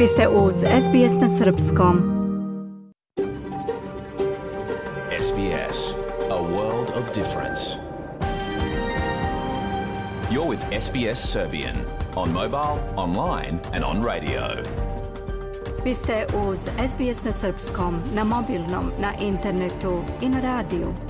Vi ste uz SBS na Srpskom. SBS, a world of difference. You're with SBS Serbian on mobile, online and on radio. Vi ste uz SBS na Srpskom, na mobilnom, na internetu i na radiju.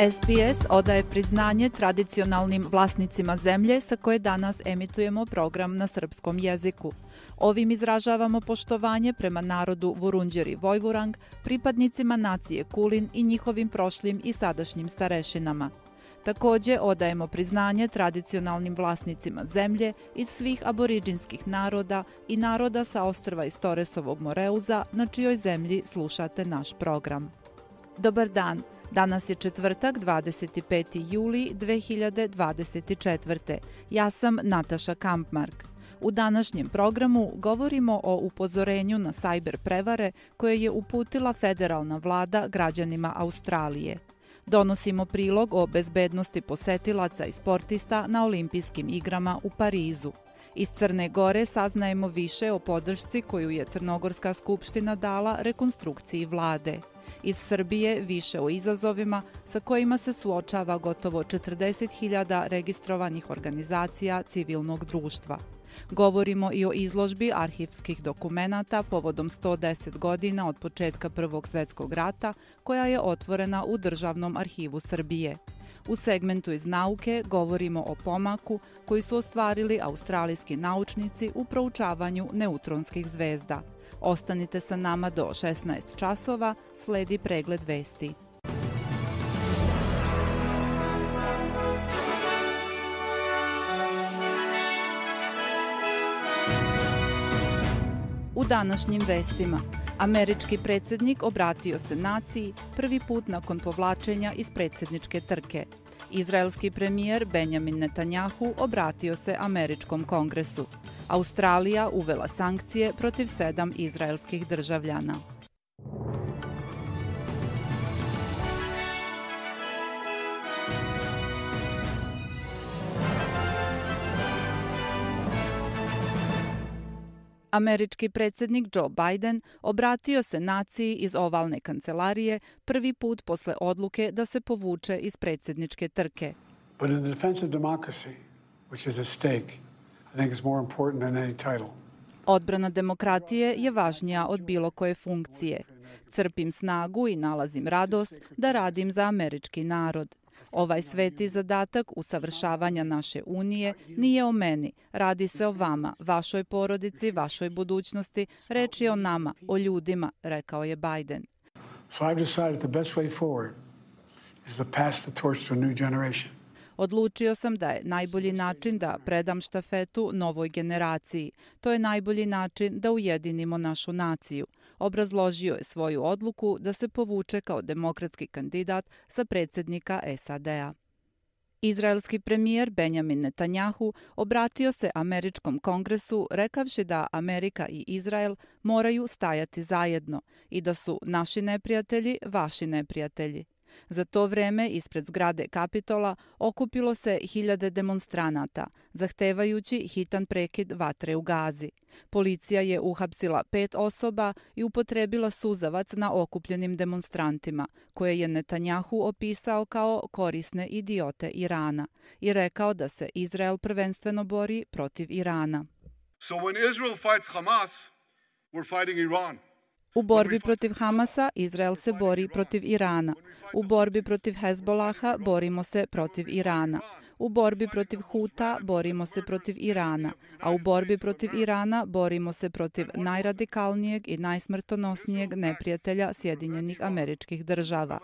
SBS odaje priznanje tradicionalnim vlasnicima zemlje sa koje danas emitujemo program na srpskom jeziku. Ovim izražavamo poštovanje prema narodu Vurunđeri Vojvurang, pripadnicima nacije Kulin i njihovim prošlim i sadašnjim starešinama. Takođe odajemo priznanje tradicionalnim vlasnicima zemlje iz svih aboriđinskih naroda i naroda sa ostrva iz Toresovog Moreuza na čijoj zemlji slušate naš program. Dobar dan! Danas je četvrtak, 25. juli 2024. Ja sam Nataša Kampmark. U današnjem programu govorimo o upozorenju na sajber prevare koje je uputila federalna vlada građanima Australije. Donosimo prilog o bezbednosti posetilaca i sportista na olimpijskim igrama u Parizu. Iz Crne Gore saznajemo više o podršci koju je Crnogorska skupština dala rekonstrukciji vlade iz Srbije više o izazovima sa kojima se suočava gotovo 40.000 registrovanih organizacija civilnog društva. Govorimo i o izložbi arhivskih dokumenata povodom 110 godina od početka Prvog svjetskog rata koja je otvorena u Državnom arhivu Srbije. U segmentu iz nauke govorimo o pomaku koji su ostvarili australijski naučnici u proučavanju neutronskih zvezda. Ostanite sa nama do 16 časova, sledi pregled vesti. U današnjim vestima Američki predsjednik obratio se naciji prvi put nakon povlačenja iz predsjedničke trke. Izraelski premijer Benjamin Netanjahu obratio se Američkom kongresu. Australija uvela sankcije protiv sedam izraelskih državljana. Američki predsjednik Joe Biden obratio se naciji iz ovalne kancelarije prvi put posle odluke da se povuče iz predsjedničke trke. But in the defense of democracy, which is at stake, I think is more important than any title. Odbrana demokratije je važnija od bilo koje funkcije. Crpim snagu i nalazim radost da radim za američki narod. Ovaj sveti zadatak usavršavanja naše unije nije o meni. Radi se o vama, vašoj porodici, vašoj budućnosti. Reč je o nama, o ljudima, rekao je Biden. So I've decided the best way forward is to pass the torch to a new generation. Odlučio sam da je najbolji način da predam štafetu novoj generaciji. To je najbolji način da ujedinimo našu naciju. Obrazložio je svoju odluku da se povuče kao demokratski kandidat za predsjednika SAD-a. Izraelski premijer Benjamin Netanjahu obratio se Američkom kongresu rekavši da Amerika i Izrael moraju stajati zajedno i da su naši neprijatelji vaši neprijatelji. Za to vreme ispred zgrade Kapitola okupilo se hiljade demonstranata, zahtevajući hitan prekid vatre u Gazi. Policija je uhapsila pet osoba i upotrebila suzavac na okupljenim demonstrantima, koje je Netanjahu opisao kao korisne idiote Irana i rekao da se Izrael prvenstveno bori protiv Irana. So when Israel fights Hamas, we're fighting Iran. U borbi protiv Hamasa Izrael se bori protiv Irana. U borbi protiv Hezbolaha borimo se protiv Irana. U borbi protiv Huta borimo se protiv Irana, a u borbi protiv Irana borimo se protiv najradikalnijeg i najsmrtonosnijeg neprijatelja Sjedinjenih američkih država.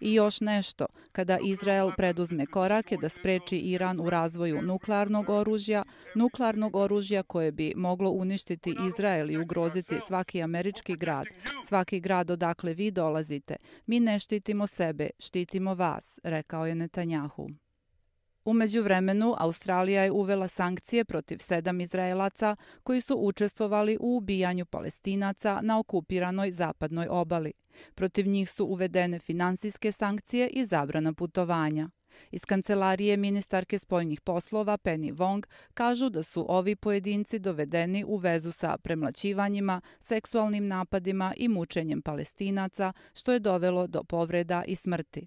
I još nešto, kada Izrael preduzme korake da spreči Iran u razvoju nuklearnog oružja, nuklearnog oružja koje bi moglo uništiti Izrael i ugroziti svaki američki grad, svaki grad odakle vi dolazite, mi ne štitimo sebe, štitimo vas, rekao je Netanjahu. Umeđu vremenu, Australija je uvela sankcije protiv sedam Izraelaca koji su učestvovali u ubijanju palestinaca na okupiranoj zapadnoj obali. Protiv njih su uvedene finansijske sankcije i zabrana putovanja. Iz kancelarije ministarke spoljnih poslova Penny Wong kažu da su ovi pojedinci dovedeni u vezu sa premlaćivanjima, seksualnim napadima i mučenjem palestinaca, što je dovelo do povreda i smrti.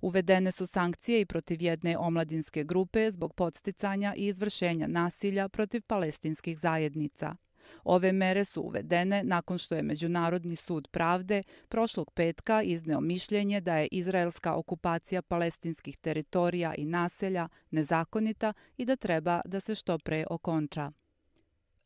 Uvedene su sankcije i protiv jedne omladinske grupe zbog podsticanja i izvršenja nasilja protiv palestinskih zajednica. Ove mere su uvedene nakon što je Međunarodni sud pravde prošlog petka izneo mišljenje da je izraelska okupacija palestinskih teritorija i naselja nezakonita i da treba da se što pre okonča.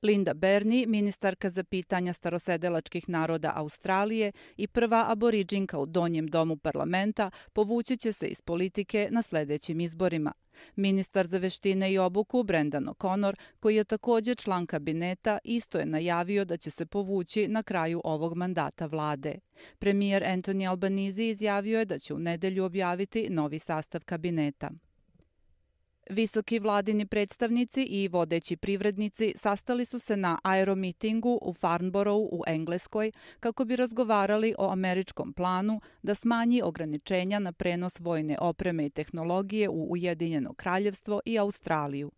Linda Berni, ministarka za pitanja starosedelačkih naroda Australije i prva aboriđinka u Donjem domu parlamenta, povući će se iz politike na sljedećim izborima. Ministar za veštine i obuku Brendan O'Connor, koji je također član kabineta, isto je najavio da će se povući na kraju ovog mandata vlade. Premijer Anthony Albanese izjavio je da će u nedelju objaviti novi sastav kabineta. Visoki vladini predstavnici i vodeći privrednici sastali su se na aeromitingu u Farnborough u Engleskoj kako bi razgovarali o američkom planu da smanji ograničenja na prenos vojne opreme i tehnologije u Ujedinjeno kraljevstvo i Australiju.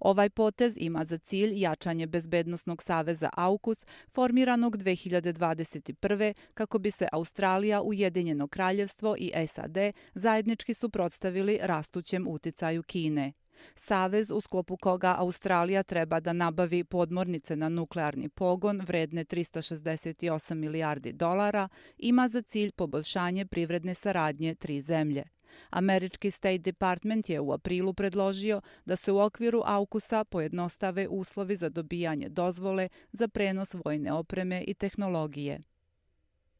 Ovaj potez ima za cilj jačanje Bezbednostnog saveza AUKUS formiranog 2021. kako bi se Australija, Ujedinjeno kraljevstvo i SAD zajednički suprotstavili rastućem uticaju Kine. Savez u sklopu koga Australija treba da nabavi podmornice na nuklearni pogon vredne 368 milijardi dolara ima za cilj poboljšanje privredne saradnje tri zemlje. Američki State Department je u aprilu predložio da se u okviru AUKUSA pojednostave uslovi za dobijanje dozvole za prenos vojne opreme i tehnologije.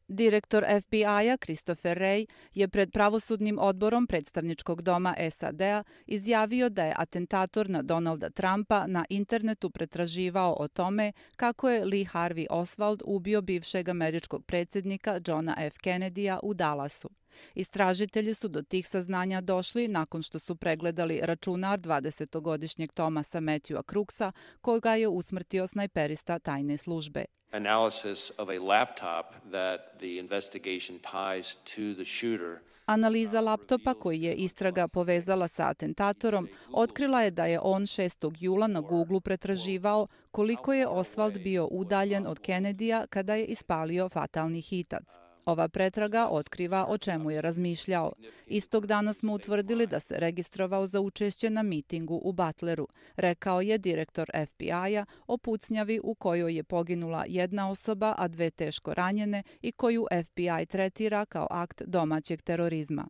Direktor FBI-a Christopher Wray je pred pravosudnim odborom predstavničkog doma SAD-a izjavio da je atentator na Donalda Trumpa na internetu pretraživao o tome kako je Lee Harvey Oswald ubio bivšeg američkog predsjednika Johna F. Kennedy-a u Dallasu. Istražitelji su do tih saznanja došli nakon što su pregledali računar 20-godišnjeg Tomasa Matthewa Crooksa, koga je usmrtio snajperista tajne službe. Analysis of a laptop that the investigation ties to the shooter Analiza laptopa koji je istraga povezala sa atentatorom otkrila je da je on 6. jula na Google pretraživao koliko je Oswald bio udaljen od Kennedy-a kada je ispalio fatalni hitac. Ova pretraga otkriva o čemu je razmišljao. Istog dana smo utvrdili da se registrovao za učešće na mitingu u Butleru, rekao je direktor FBI-a o pucnjavi u kojoj je poginula jedna osoba, a dve teško ranjene i koju FBI tretira kao akt domaćeg terorizma.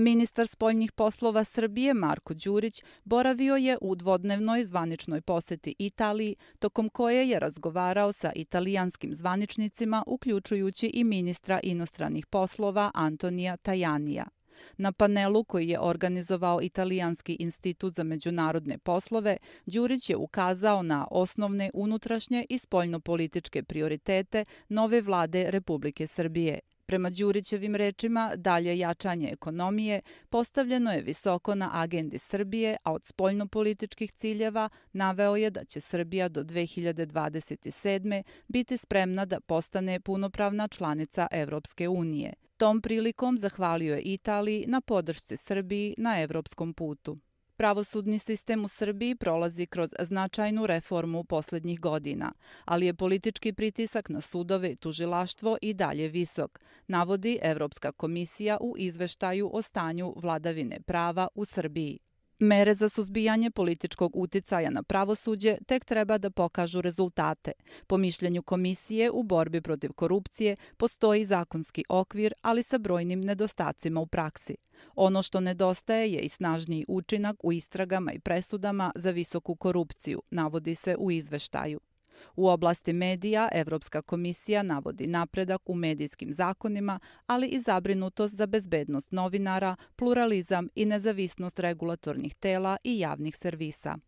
Ministar spoljnih poslova Srbije Marko Đurić boravio je u dvodnevnoj zvaničnoj poseti Italiji, tokom koje je razgovarao sa italijanskim zvaničnicima, uključujući i ministra inostranih poslova Antonija Tajanija. Na panelu koji je organizovao Italijanski institut za međunarodne poslove, Đurić je ukazao na osnovne unutrašnje i spoljnopolitičke prioritete nove vlade Republike Srbije. Prema Đurićevim rečima, dalje jačanje ekonomije postavljeno je visoko na agendi Srbije, a od spoljnopolitičkih ciljeva naveo je da će Srbija do 2027. biti spremna da postane punopravna članica Evropske unije. Tom prilikom zahvalio je Italiji na podršci Srbiji na evropskom putu. Pravosudni sistem u Srbiji prolazi kroz značajnu reformu posljednjih godina, ali je politički pritisak na sudove i tužilaštvo i dalje visok, navodi Evropska komisija u izveštaju o stanju vladavine prava u Srbiji. Mere za suzbijanje političkog uticaja na pravosuđe tek treba da pokažu rezultate. Po mišljenju komisije u borbi protiv korupcije postoji zakonski okvir, ali sa brojnim nedostacima u praksi. Ono što nedostaje je i snažniji učinak u istragama i presudama za visoku korupciju, navodi se u izveštaju. U oblasti medija Evropska komisija navodi napredak u medijskim zakonima, ali i zabrinutost za bezbednost novinara, pluralizam i nezavisnost regulatornih tela i javnih servisa.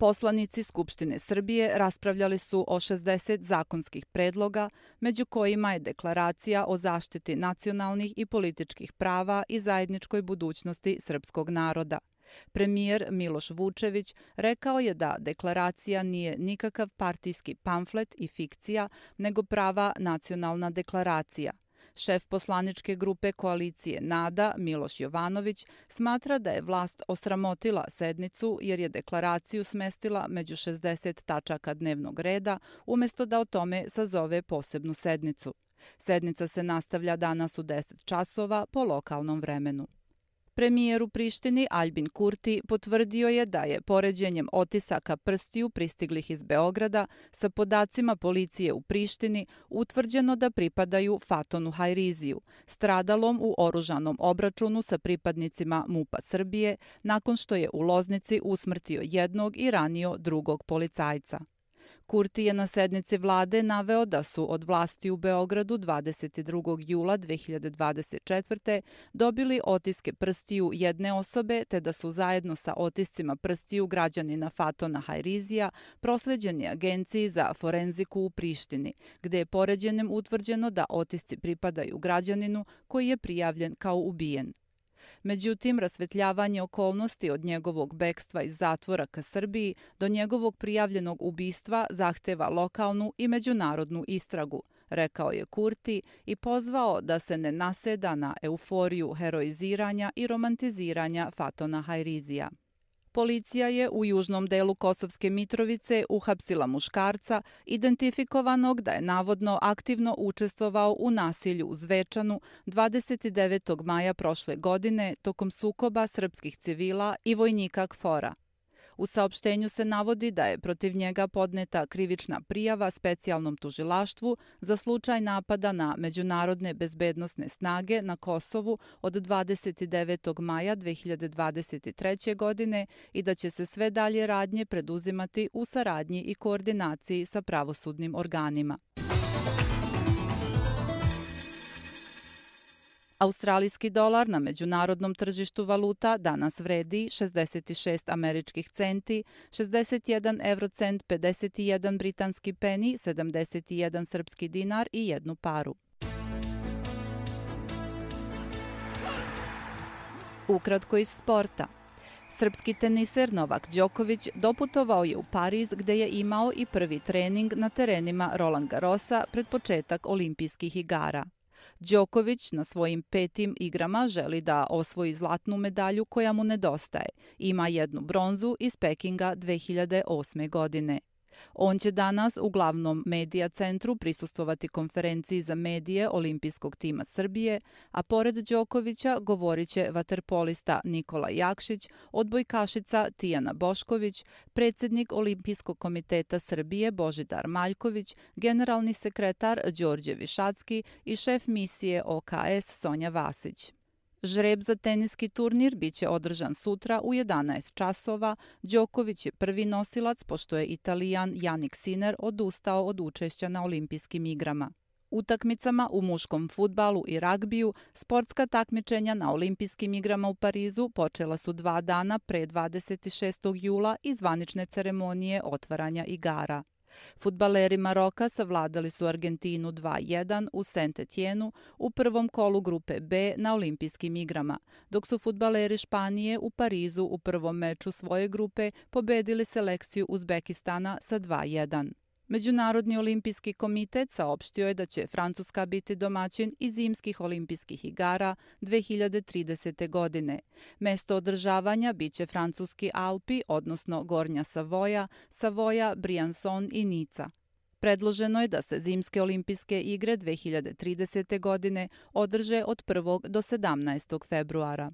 Poslanici Skupštine Srbije raspravljali su o 60 zakonskih predloga, među kojima je deklaracija o zaštiti nacionalnih i političkih prava i zajedničkoj budućnosti srpskog naroda. Premijer Miloš Vučević rekao je da deklaracija nije nikakav partijski pamflet i fikcija, nego prava nacionalna deklaracija. Šef poslaničke grupe koalicije NADA, Miloš Jovanović, smatra da je vlast osramotila sednicu jer je deklaraciju smestila među 60 tačaka dnevnog reda umjesto da o tome sazove posebnu sednicu. Sednica se nastavlja danas u 10 časova po lokalnom vremenu. Premijer u Prištini Albin Kurti potvrdio je da je poređenjem otisaka prstiju pristiglih iz Beograda sa podacima policije u Prištini utvrđeno da pripadaju Fatonu Hajriziju, stradalom u oružanom obračunu sa pripadnicima MUPA Srbije nakon što je u Loznici usmrtio jednog i ranio drugog policajca. Kurti je na sednici vlade naveo da su od vlasti u Beogradu 22. jula 2024. dobili otiske prstiju jedne osobe, te da su zajedno sa otiscima prstiju građanina Fatona Hajrizija prosleđeni agenciji za forenziku u Prištini, gde je poređenem utvrđeno da otisci pripadaju građaninu koji je prijavljen kao ubijen. Međutim, rasvetljavanje okolnosti od njegovog bekstva iz zatvora ka Srbiji do njegovog prijavljenog ubistva zahteva lokalnu i međunarodnu istragu, rekao je Kurti i pozvao da se ne naseda na euforiju heroiziranja i romantiziranja Fatona Hajrizija. Policija je u južnom delu Kosovske Mitrovice uhapsila muškarca, identifikovanog da je navodno aktivno učestvovao u nasilju u Zvečanu 29. maja prošle godine tokom sukoba srpskih civila i vojnika Kfora. U saopštenju se navodi da je protiv njega podneta krivična prijava specijalnom tužilaštvu za slučaj napada na međunarodne bezbednostne snage na Kosovu od 29. maja 2023. godine i da će se sve dalje radnje preduzimati u saradnji i koordinaciji sa pravosudnim organima. Australijski dolar na međunarodnom tržištu valuta danas vredi 66 američkih centi, 61 eurocent, 51 britanski peni, 71 srpski dinar i jednu paru. Ukratko iz sporta. Srpski teniser Novak Đoković doputovao je u Pariz gde je imao i prvi trening na terenima Roland Garrosa pred početak olimpijskih igara. Đoković na svojim petim igrama želi da osvoji zlatnu medalju koja mu nedostaje. Ima jednu bronzu iz Pekinga 2008. godine. On će danas u glavnom medija centru prisustovati konferenciji za medije Olimpijskog tima Srbije, a pored Đokovića govorit će vaterpolista Nikola Jakšić, odbojkašica Tijana Bošković, predsjednik Olimpijskog komiteta Srbije Božidar Maljković, generalni sekretar Đorđe Višacki i šef misije OKS Sonja Vasić. Žreb za teniski turnir biće održan sutra u 11 časova. Đoković je prvi nosilac pošto je Italijan Janik Sinner odustao od učešća na olimpijskim igrama. Utakmicama u muškom futbalu i ragbiju sportska takmičenja na olimpijskim igrama u Parizu počela su dva dana pre 26. jula i zvanične ceremonije otvaranja igara. Futbaleri Maroka savladali su Argentinu 2-1 u Saint-Etienne u prvom kolu grupe B na olimpijskim igrama, dok su futbaleri Španije u Parizu u prvom meču svoje grupe pobedili selekciju Uzbekistana sa 2-1. Međunarodni olimpijski komitet saopštio je da će Francuska biti domaćin i zimskih olimpijskih igara 2030. godine. Mesto održavanja biće francuski Alpi, odnosno Gornja Savoja, Savoja, Briançon i Nica. Predloženo je da se zimske olimpijske igre 2030. godine održe od 1. do 17. februara.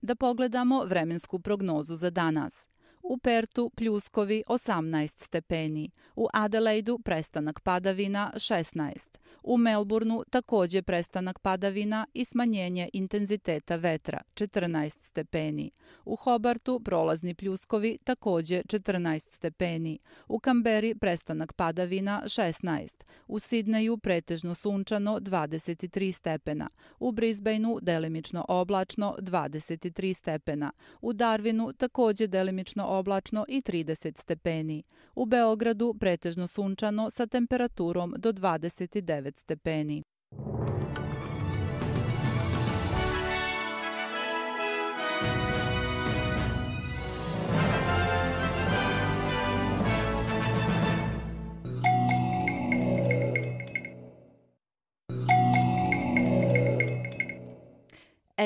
Da pogledamo vremensku prognozu za danas. U Pertu pljuskovi 18 stepeni, u Adelaidu prestanak padavina 16, u Melbourneu također prestanak padavina i smanjenje intenziteta vetra 14 stepeni, u Hobartu prolazni pljuskovi također 14 stepeni, u Kamberi prestanak padavina 16, u Sidneju pretežno sunčano 23 stepena, u Brisbaneu delimično oblačno 23 stepena, u Darwinu također delimično oblačno i 30 stepeni. U Beogradu pretežno sunčano sa temperaturom do 29 9 stepeni.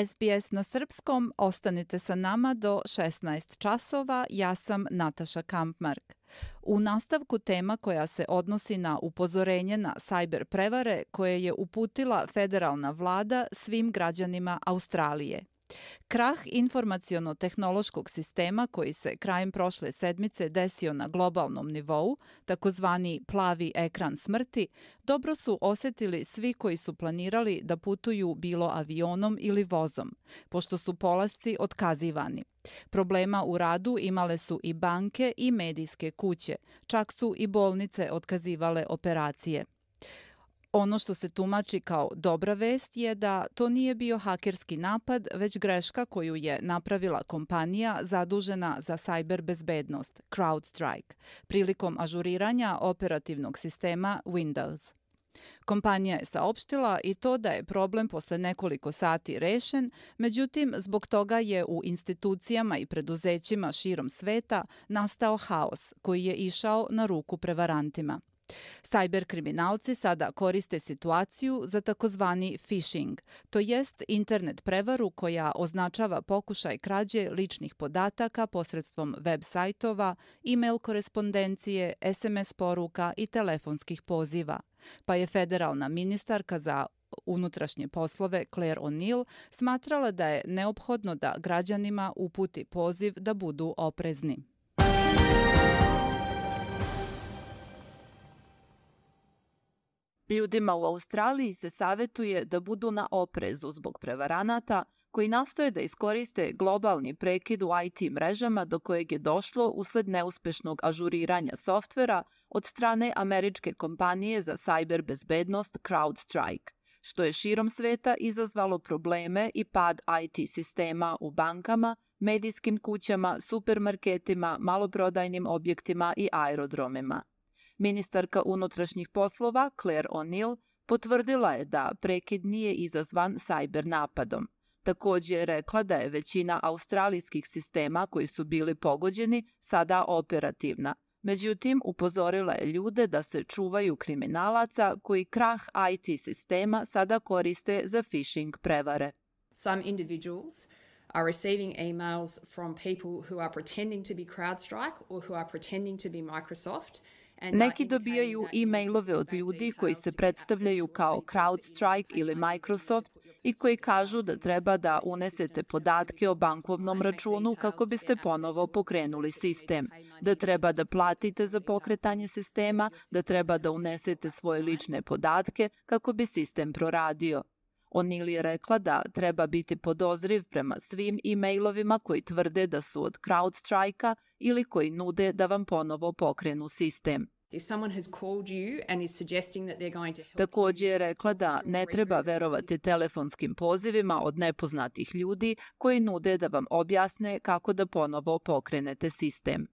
SBS na srpskom, ostanite sa nama do 16 časova. Ja sam Nataša Kampmark. U nastavku tema koja se odnosi na upozorenje na sajber prevare koje je uputila federalna vlada svim građanima Australije. Krah informaciono-tehnološkog sistema koji se krajem prošle sedmice desio na globalnom nivou, takozvani plavi ekran smrti, dobro su osetili svi koji su planirali da putuju bilo avionom ili vozom, pošto su polasci otkazivani. Problema u radu imale su i banke i medijske kuće, čak su i bolnice otkazivale operacije. Ono što se tumači kao dobra vest je da to nije bio hakerski napad, već greška koju je napravila kompanija zadužena za cyber bezbednost, CrowdStrike, prilikom ažuriranja operativnog sistema Windows. Kompanija je saopštila i to da je problem posle nekoliko sati rešen, međutim, zbog toga je u institucijama i preduzećima širom sveta nastao haos koji je išao na ruku prevarantima. Cyber kriminalci sada koriste situaciju za takozvani phishing, to jest internet prevaru koja označava pokušaj krađe ličnih podataka posredstvom web sajtova, e-mail korespondencije, SMS poruka i telefonskih poziva. Pa je federalna ministarka za unutrašnje poslove Claire O'Neill smatrala da je neophodno da građanima uputi poziv da budu oprezni. Ljudima u Australiji se savetuje da budu na oprezu zbog prevaranata koji nastoje da iskoriste globalni prekid u IT mrežama do kojeg je došlo usled neuspešnog ažuriranja softvera od strane američke kompanije za cyber bezbednost CrowdStrike, što je širom sveta izazvalo probleme i pad IT sistema u bankama, medijskim kućama, supermarketima, maloprodajnim objektima i aerodromima. Ministarka unutrašnjih poslova Claire O'Neill potvrdila je da prekid nije izazvan sajber napadom. Također je rekla da je većina australijskih sistema koji su bili pogođeni sada operativna. Međutim, upozorila je ljude da se čuvaju kriminalaca koji krah IT sistema sada koriste za phishing prevare. Some individuals are receiving emails from people who are pretending to be CrowdStrike or who are pretending to be Microsoft – Neki dobijaju e-mailove od ljudi koji se predstavljaju kao CrowdStrike ili Microsoft i koji kažu da treba da unesete podatke o bankovnom računu kako biste ponovo pokrenuli sistem, da treba da platite za pokretanje sistema, da treba da unesete svoje lične podatke kako bi sistem proradio. O'Neill je rekla da treba biti podozriv prema svim e-mailovima koji tvrde da su od CrowdStrike-a ili koji nude da vam ponovo pokrenu sistem. Također je rekla da ne treba verovati telefonskim pozivima od nepoznatih ljudi koji nude da vam objasne kako da ponovo pokrenete sistem.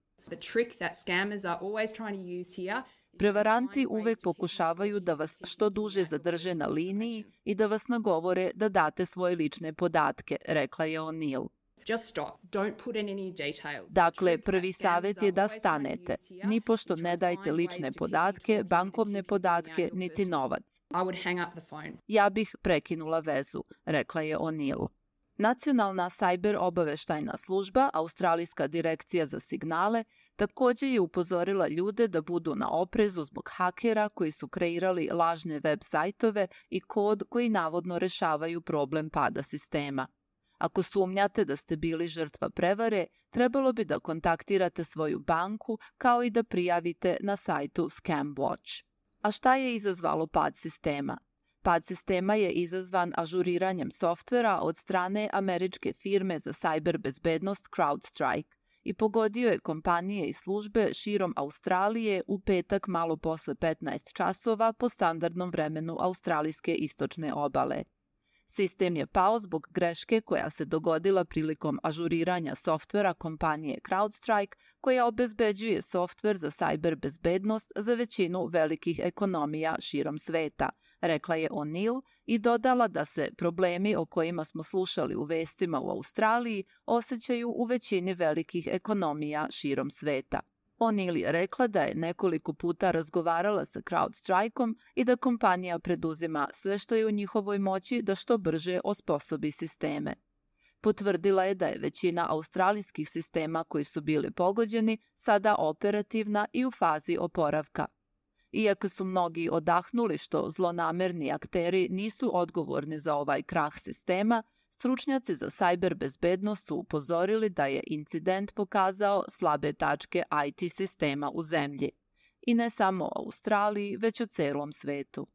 Prevaranti uvek pokušavaju da vas što duže zadrže na liniji i da vas nagovore da date svoje lične podatke, rekla je O'Neill. Dakle, prvi savjet je da stanete. Ni pošto ne dajte lične podatke, bankovne podatke, niti novac. Ja bih prekinula vezu, rekla je O'Neill. Nacionalna sajber obaveštajna služba, Australijska direkcija za signale, također je upozorila ljude da budu na oprezu zbog hakera koji su kreirali lažne web sajtove i kod koji navodno rešavaju problem pada sistema. Ako sumnjate da ste bili žrtva prevare, trebalo bi da kontaktirate svoju banku kao i da prijavite na sajtu ScamWatch. A šta je izazvalo pad sistema? Pad sistema je izazvan ažuriranjem softvera od strane američke firme za cyber bezbednost CrowdStrike i pogodio je kompanije i službe širom Australije u petak malo posle 15 časova po standardnom vremenu australijske istočne obale. Sistem je pao zbog greške koja se dogodila prilikom ažuriranja softvera kompanije CrowdStrike koja obezbeđuje softver za cyber bezbednost za većinu velikih ekonomija širom sveta, rekla je O'Neill i dodala da se problemi o kojima smo slušali u vestima u Australiji osjećaju u većini velikih ekonomija širom sveta. O'Neill je rekla da je nekoliko puta razgovarala sa CrowdStrike-om i da kompanija preduzima sve što je u njihovoj moći da što brže osposobi sisteme. Potvrdila je da je većina australijskih sistema koji su bili pogođeni sada operativna i u fazi oporavka. Iako su mnogi odahnuli što zlonamerni akteri nisu odgovorni za ovaj krah sistema, stručnjaci za sajber bezbednost su upozorili da je incident pokazao slabe tačke IT sistema u zemlji. I ne samo u Australiji, već u celom svetu.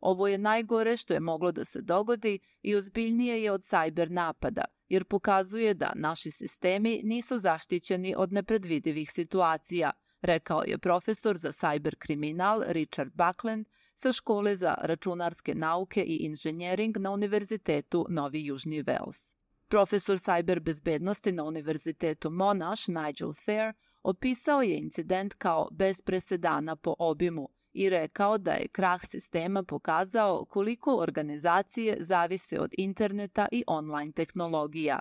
Ovo je najgore što je moglo da se dogodi i ozbiljnije je od sajber napada, jer pokazuje da naši sistemi nisu zaštićeni od nepredvidivih situacija, rekao je profesor za cyberkriminal kriminal Richard Buckland sa škole za računarske nauke i inženjering na Univerzitetu Novi Južni Wales. Profesor sajber bezbednosti na Univerzitetu Monash Nigel Fair opisao je incident kao bez presedana po obimu i rekao da je krah sistema pokazao koliko organizacije zavise od interneta i online tehnologija.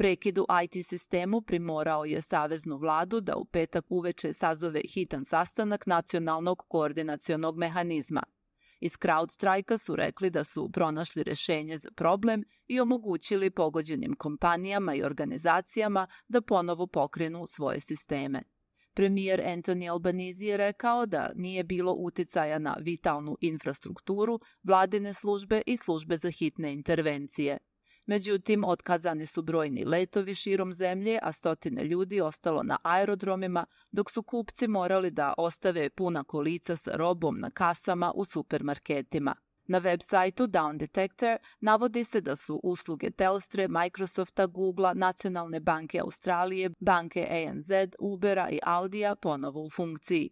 Prekidu IT sistemu primorao je Saveznu vladu da u petak uveče sazove hitan sastanak nacionalnog koordinacionog mehanizma. Iz CrowdStrike-a su rekli da su pronašli rešenje za problem i omogućili pogođenim kompanijama i organizacijama da ponovo pokrenu svoje sisteme. Premijer Anthony Albanese je rekao da nije bilo uticaja na vitalnu infrastrukturu, vladine službe i službe za hitne intervencije. Međutim, otkazani su brojni letovi širom zemlje, a stotine ljudi ostalo na aerodromima, dok su kupci morali da ostave puna kolica sa robom na kasama u supermarketima. Na web sajtu Down Detector navodi se da su usluge Telstre, Microsofta, Googlea, Nacionalne banke Australije, banke ANZ, Ubera i Aldija ponovo u funkciji.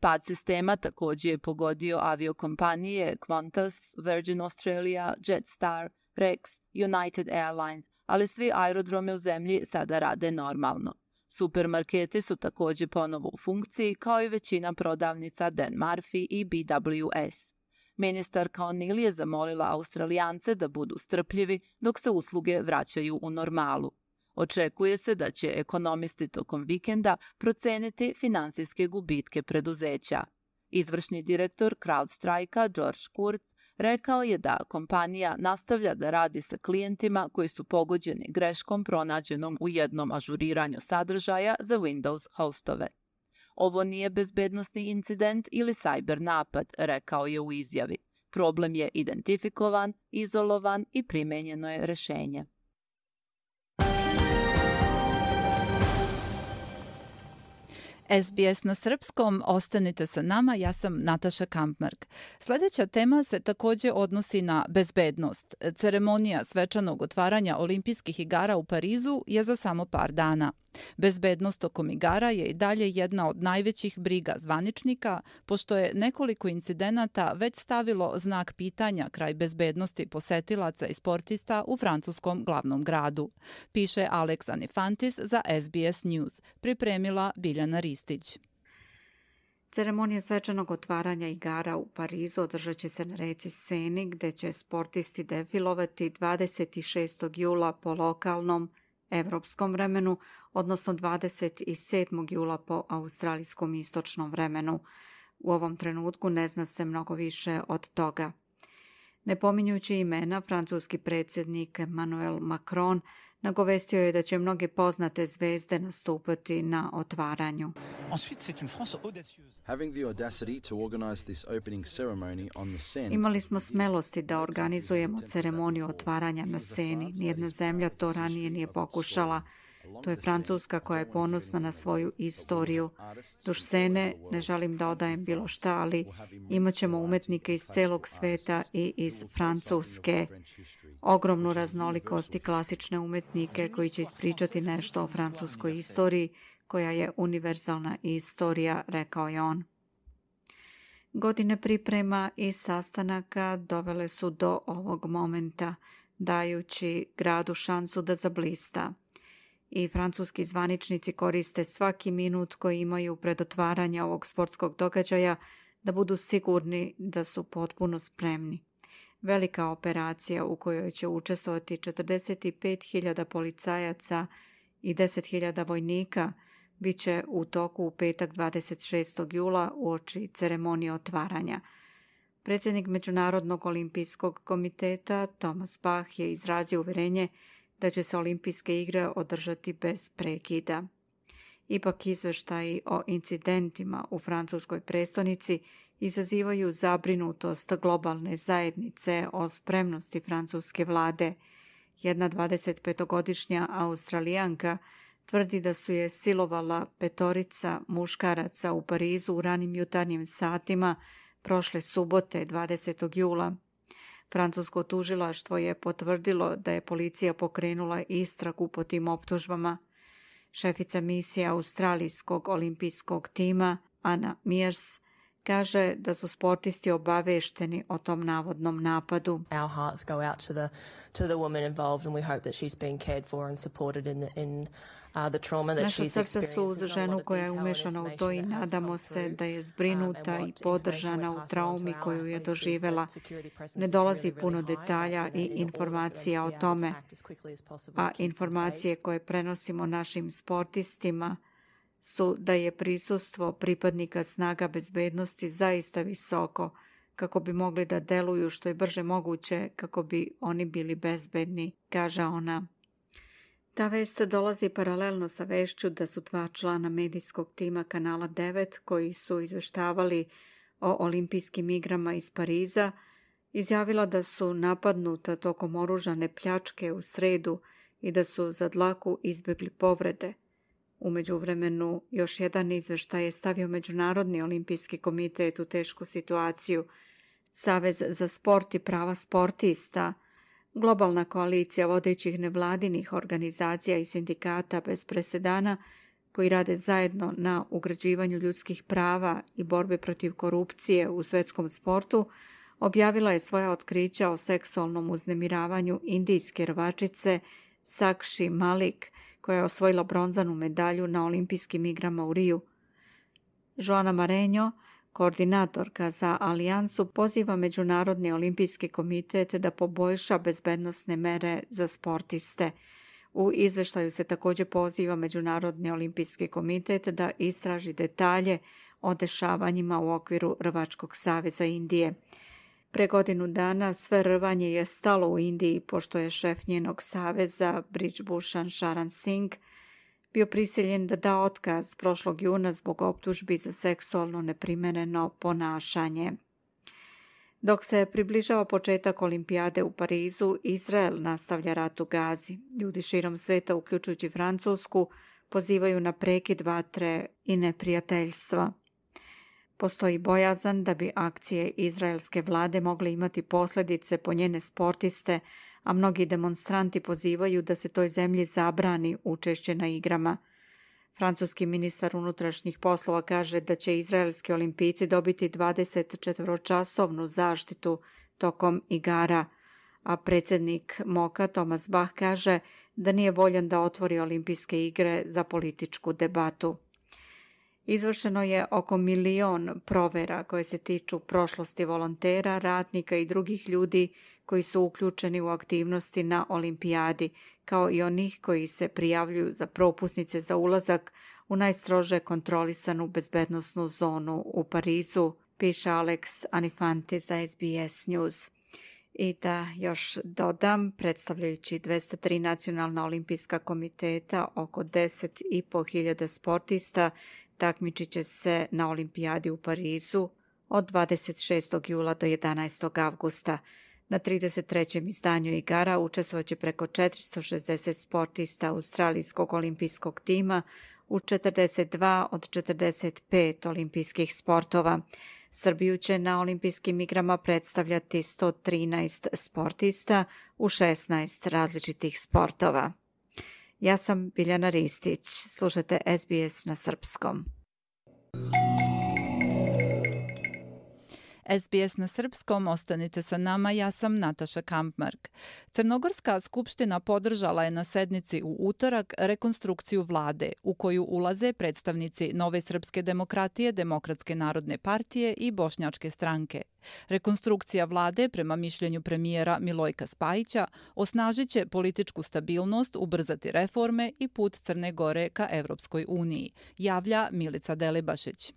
Pad sistema također je pogodio aviokompanije Qantas, Virgin Australia, Jetstar, Rex, United Airlines, ali svi aerodrome u zemlji sada rade normalno. Supermarketi su također ponovo u funkciji, kao i većina prodavnica Dan Murphy i BWS. Ministarka O'Neill je zamolila Australijance da budu strpljivi dok se usluge vraćaju u normalu. Očekuje se da će ekonomisti tokom vikenda proceniti finansijske gubitke preduzeća. Izvršni direktor CrowdStrike-a George Kurtz rekao je da kompanija nastavlja da radi sa klijentima koji su pogođeni greškom pronađenom u jednom ažuriranju sadržaja za Windows hostove. Ovo nije bezbednostni incident ili cyber napad, rekao je u izjavi. Problem je identifikovan, izolovan i primenjeno je rešenje. SBS na srpskom, ostanite sa nama, ja sam Nataša Kampmark. Sljedeća tema se također odnosi na bezbednost. Ceremonija svečanog otvaranja olimpijskih igara u Parizu je za samo par dana. Bezbednost tokom igara je i dalje jedna od najvećih briga zvaničnika, pošto je nekoliko incidenata već stavilo znak pitanja kraj bezbednosti posetilaca i sportista u francuskom glavnom gradu. Piše Alex Anifantis za SBS News, pripremila Biljana Ristić. Ceremonija svečanog otvaranja igara u Parizu održat će se na reci Seni, gde će sportisti defilovati 26. jula po lokalnom evropskom vremenu, odnosno 27. jula po australijskom istočnom vremenu. U ovom trenutku ne zna se mnogo više od toga. Ne pominjući imena, francuski predsjednik Emmanuel Macron nagovestio je da će mnoge poznate zvezde nastupati na otvaranju. Imali smo smelosti da organizujemo ceremoniju otvaranja na Seni. Nijedna zemlja to ranije nije pokušala. To je Francuska koja je ponosna na svoju istoriju. Duš Sene ne želim da odajem bilo šta, ali imat ćemo umetnike iz celog sveta i iz Francuske ogromnu raznolikost i klasične umetnike koji će ispričati nešto o francuskoj istoriji koja je univerzalna istorija, rekao je on. Godine priprema i sastanaka dovele su do ovog momenta, dajući gradu šansu da zablista. I francuski zvaničnici koriste svaki minut koji imaju pred otvaranja ovog sportskog događaja da budu sigurni da su potpuno spremni velika operacija u kojoj će učestvovati 45.000 policajaca i 10.000 vojnika Biće u toku u petak 26. jula u oči ceremonije otvaranja. Predsjednik Međunarodnog olimpijskog komiteta Thomas Bach je izrazio uverenje da će se olimpijske igre održati bez prekida. Ipak izveštaji o incidentima u francuskoj prestonici izazivaju zabrinutost globalne zajednice o spremnosti francuske vlade. Jedna 25-godišnja australijanka tvrdi da su je silovala petorica muškaraca u Parizu u ranim jutarnjim satima prošle subote 20. jula. Francusko tužilaštvo je potvrdilo da je policija pokrenula istragu po tim optužbama. Šefica misije Australijskog olimpijskog tima Ana Mears kaže da su sportisti obavešteni o tom navodnom napadu. Our hearts go out to the to the woman involved and we hope that she's being cared for and supported in the, in Naša srca su uz ženu koja je umešana u to i nadamo se da je zbrinuta i podržana u traumi koju je doživela. Ne dolazi puno detalja i informacija o tome, a informacije koje prenosimo našim sportistima su da je prisustvo pripadnika snaga bezbednosti zaista visoko, kako bi mogli da deluju što je brže moguće kako bi oni bili bezbedni, kaže ona. Ta vest dolazi paralelno sa vešću da su dva člana medijskog tima Kanala 9 koji su izveštavali o olimpijskim igrama iz Pariza izjavila da su napadnuta tokom oružane pljačke u sredu i da su za dlaku izbjegli povrede. Umeđu vremenu, još jedan izveštaj je stavio Međunarodni olimpijski komitet u tešku situaciju. Savez za sport i prava sportista – Globalna koalicija vodećih nevladinih organizacija i sindikata bez presedana koji rade zajedno na ugrađivanju ljudskih prava i borbe protiv korupcije u svetskom sportu, objavila je svoja otkrića o seksualnom uznemiravanju indijske rvačice Sakshi Malik, koja je osvojila bronzanu medalju na olimpijskim igrama u Riju. Joana Marenjo, Koordinatorka za alijansu poziva Međunarodni olimpijski komitet da poboljša bezbednostne mere za sportiste. U izveštaju se također poziva Međunarodni olimpijski komitet da istraži detalje o dešavanjima u okviru Rvačkog saveza Indije. Pre godinu dana sve rvanje je stalo u Indiji pošto je šef njenog saveza Bridgebushan Sharan Singh bio prisiljen da da otkaz prošlog juna zbog optužbi za seksualno neprimereno ponašanje. Dok se približava početak olimpijade u Parizu, Izrael nastavlja rat u Gazi. Ljudi širom sveta, uključujući Francusku, pozivaju na prekid vatre i neprijateljstva. Postoji bojazan da bi akcije izraelske vlade mogle imati posljedice po njene sportiste, a mnogi demonstranti pozivaju da se toj zemlji zabrani učešće na igrama. Francuski ministar unutrašnjih poslova kaže da će izraelski olimpijci dobiti 24-časovnu zaštitu tokom igara, a predsjednik Moka Thomas Bach kaže da nije voljan da otvori olimpijske igre za političku debatu. Izvršeno je oko milion provera koje se tiču prošlosti volontera, ratnika i drugih ljudi koji su uključeni u aktivnosti na olimpijadi, kao i onih koji se prijavljuju za propusnice za ulazak u najstrože kontrolisanu bezbednostnu zonu u Parizu, piše Alex Anifanti za SBS News. I da još dodam, predstavljajući 203 nacionalna olimpijska komiteta, oko 10.500 sportista takmičit će se na olimpijadi u Parizu od 26. jula do 11. avgusta. Na 33. izdanju igara učestvoće preko 460 sportista Australijskog olimpijskog tima u 42 od 45 olimpijskih sportova. Srbiju će na olimpijskim igrama predstavljati 113 sportista u 16 različitih sportova. Ja sam Biljana Ristić. Slušajte SBS na srpskom. SBS na srpskom, ostanite sa nama, ja sam Nataša Kampmark. Crnogorska skupština podržala je na sednici u utorak rekonstrukciju vlade, u koju ulaze predstavnici Nove srpske demokratije, Demokratske narodne partije i Bošnjačke stranke. Rekonstrukcija vlade, prema mišljenju premijera Milojka Spajića, osnažit će političku stabilnost, ubrzati reforme i put Crne Gore ka Evropskoj uniji, javlja Milica Delibašić.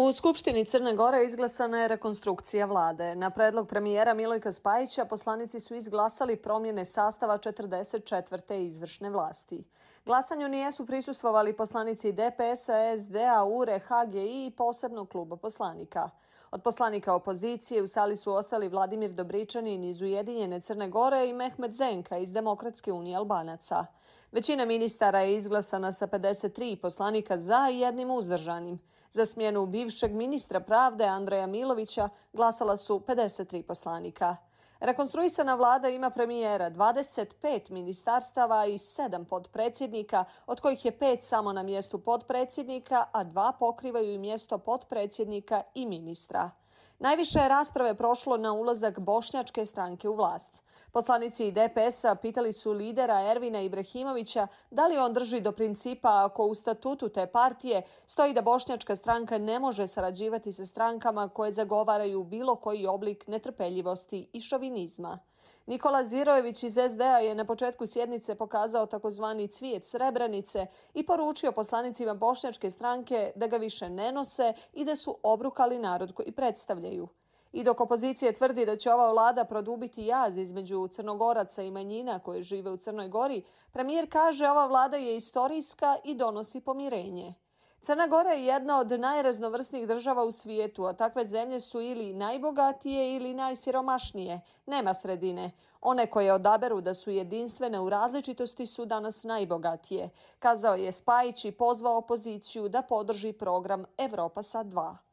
U Skupštini Crne Gore izglasana je rekonstrukcija vlade. Na predlog premijera Milojka Spajića poslanici su izglasali promjene sastava 44. izvršne vlasti. Glasanju nijesu prisustvovali poslanici DPS-a, SDA, URE, HGI i posebnog kluba poslanika. Od poslanika opozicije u sali su ostali Vladimir Dobričanin iz Ujedinjene Crne Gore i Mehmet Zenka iz Demokratske unije Albanaca. Većina ministara je izglasana sa 53 poslanika za i jednim uzdržanim. Za smjenu bivšeg ministra pravde Andreja Milovića glasala su 53 poslanika. Rekonstruisana vlada ima premijera 25 ministarstava i 7 podpredsjednika, od kojih je pet samo na mjestu podpredsjednika, a dva pokrivaju i mjesto podpredsjednika i ministra. Najviše je rasprave prošlo na ulazak Bošnjačke stranke u vlast. Poslanici DPS-a pitali su lidera Ervina Ibrahimovića da li on drži do principa ako u statutu te partije stoji da bošnjačka stranka ne može sarađivati sa strankama koje zagovaraju bilo koji oblik netrpeljivosti i šovinizma. Nikola Zirojević iz SDA je na početku sjednice pokazao takozvani cvijet srebranice i poručio poslanicima bošnjačke stranke da ga više ne nose i da su obrukali narod koji predstavljaju. I dok opozicije tvrdi da će ova vlada produbiti jaz između crnogoraca i manjina koje žive u Crnoj Gori, premijer kaže ova vlada je istorijska i donosi pomirenje. Crna Gora je jedna od najraznovrsnijih država u svijetu, a takve zemlje su ili najbogatije ili najsiromašnije. Nema sredine. One koje odaberu da su jedinstvene u različitosti su danas najbogatije, kazao je Spajić i pozvao opoziciju da podrži program Evropa sa 2.